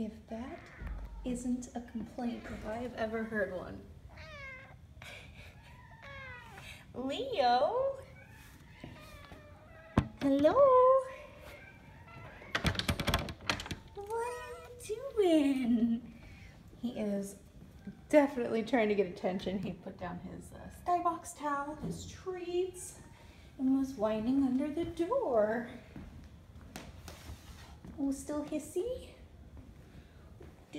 If that isn't a complaint, if I have ever heard one. Leo? Hello? What are you doing? He is definitely trying to get attention. He put down his uh, skybox towel, his treats, and was whining under the door. Oh, still hissy?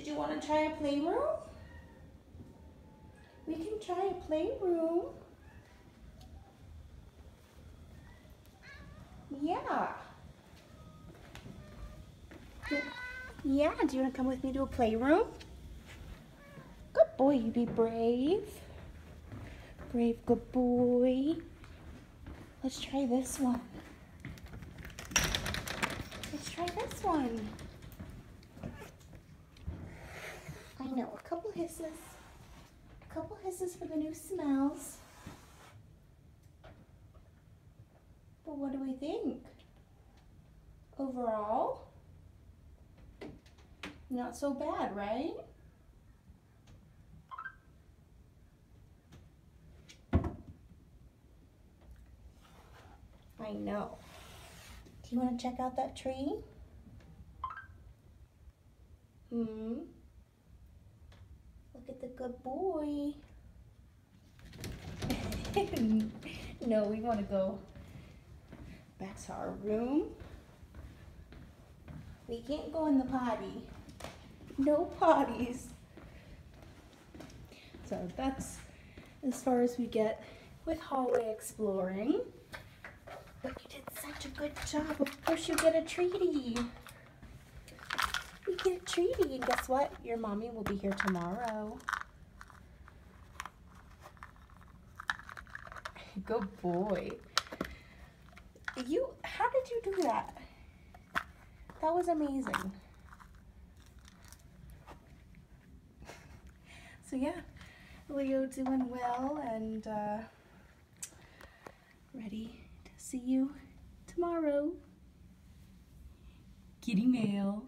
Did you want to try a playroom? We can try a playroom. Yeah. Yeah, do you want to come with me to a playroom? Good boy, you be brave. Brave, good boy. Let's try this one. Let's try this one. I know, a couple hisses. A couple hisses for the new smells. But what do we think? Overall? Not so bad, right? I know. Do you want to check out that tree? Hmm. Good boy. no, we want to go back to our room. We can't go in the potty. No potties. So that's as far as we get with hallway exploring. But you did such a good job. Of course you get a treaty. You get a treaty. And guess what? Your mommy will be here tomorrow. Good boy. You, how did you do that? That was amazing. So yeah, Leo doing well and uh, ready to see you tomorrow. Kitty mail.